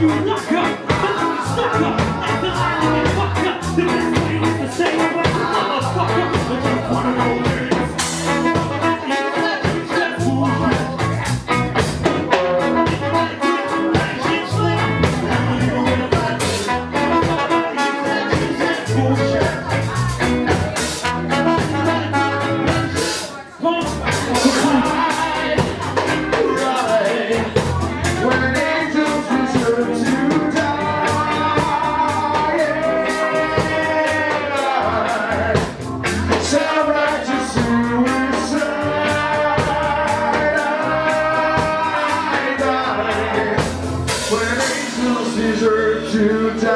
you knock up. to die.